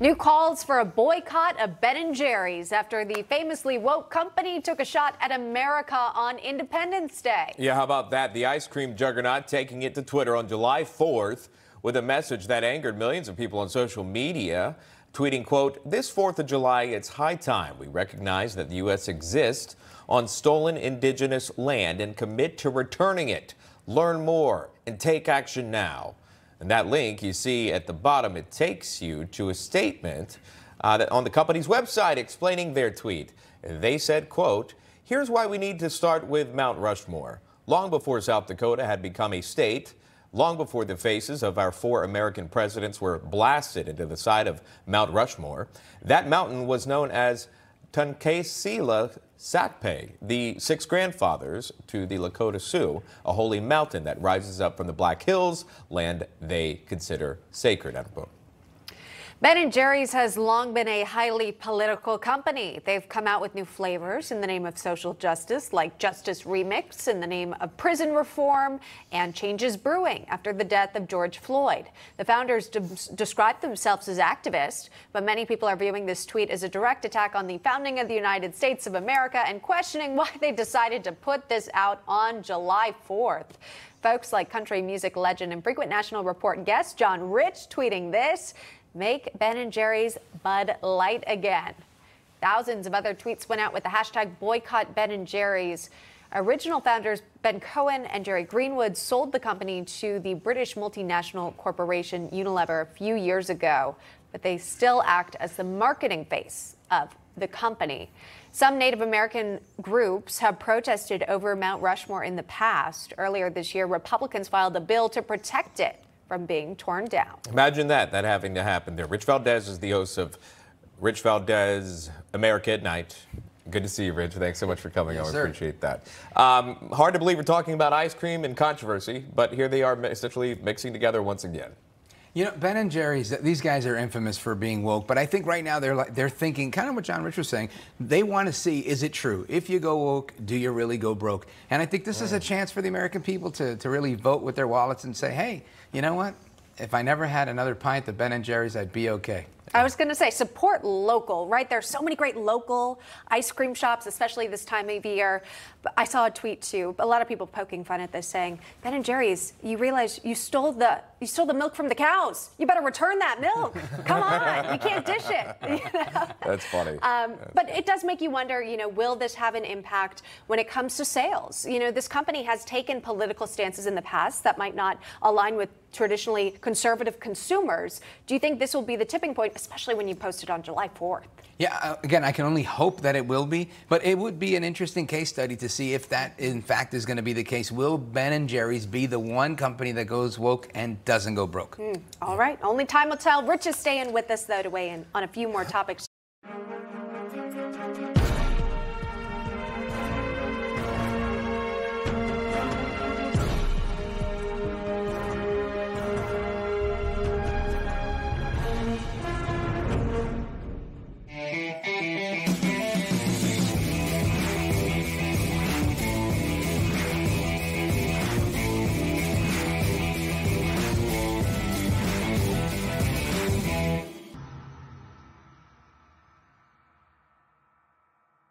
New calls for a boycott of Ben & Jerry's after the famously woke company took a shot at America on Independence Day. Yeah, how about that? The ice cream juggernaut taking it to Twitter on July 4th with a message that angered millions of people on social media, tweeting, quote, This 4th of July, it's high time we recognize that the U.S. exists on stolen indigenous land and commit to returning it. Learn more and take action now. And that link you see at the bottom, it takes you to a statement uh, on the company's website explaining their tweet. They said, quote, here's why we need to start with Mount Rushmore. Long before South Dakota had become a state, long before the faces of our four American presidents were blasted into the side of Mount Rushmore, that mountain was known as Tunkesila Sakpe, the six grandfathers to the Lakota Sioux, a holy mountain that rises up from the Black Hills, land they consider sacred. Unquote. Ben & Jerry's has long been a highly political company. They've come out with new flavors in the name of social justice, like Justice Remix in the name of prison reform and Changes Brewing after the death of George Floyd. The founders de describe themselves as activists, but many people are viewing this tweet as a direct attack on the founding of the United States of America and questioning why they decided to put this out on July 4th. Folks like country music legend and frequent national report guest John Rich tweeting this. Make Ben & Jerry's Bud Light again. Thousands of other tweets went out with the hashtag boycott Ben & Jerry's. Original founders Ben Cohen and Jerry Greenwood sold the company to the British multinational corporation Unilever a few years ago, but they still act as the marketing face of the company. Some Native American groups have protested over Mount Rushmore in the past. Earlier this year, Republicans filed a bill to protect it from being torn down. Imagine that, that having to happen there. Rich Valdes is the host of Rich Valdes America at Night. Good to see you, Rich. Thanks so much for coming. Yes, I appreciate that. Um, hard to believe we're talking about ice cream and controversy, but here they are essentially mixing together once again. You know, Ben and Jerry's, these guys are infamous for being woke, but I think right now they're like they're thinking kind of what John Rich was saying. They want to see is it true? If you go woke, do you really go broke? And I think this is a chance for the American people to, to really vote with their wallets and say, hey, you know what? If I never had another pint of Ben and Jerry's, I'd be okay. I was going to say support local, right? There's so many great local ice cream shops, especially this time of year. But I saw a tweet too. A lot of people poking fun at this, saying, "Ben and Jerry's, you realize you stole the you stole the milk from the cows. You better return that milk. Come on, you can't dish it." You know? That's funny. Um, but it does make you wonder. You know, will this have an impact when it comes to sales? You know, this company has taken political stances in the past that might not align with traditionally conservative consumers. Do you think this will be the tipping point? especially when you post it on July 4th. Yeah, uh, again, I can only hope that it will be, but it would be an interesting case study to see if that, in fact, is going to be the case. Will Ben and Jerry's be the one company that goes woke and doesn't go broke? Mm, all right, only time will tell. Rich is staying with us, though, to weigh in on a few more topics.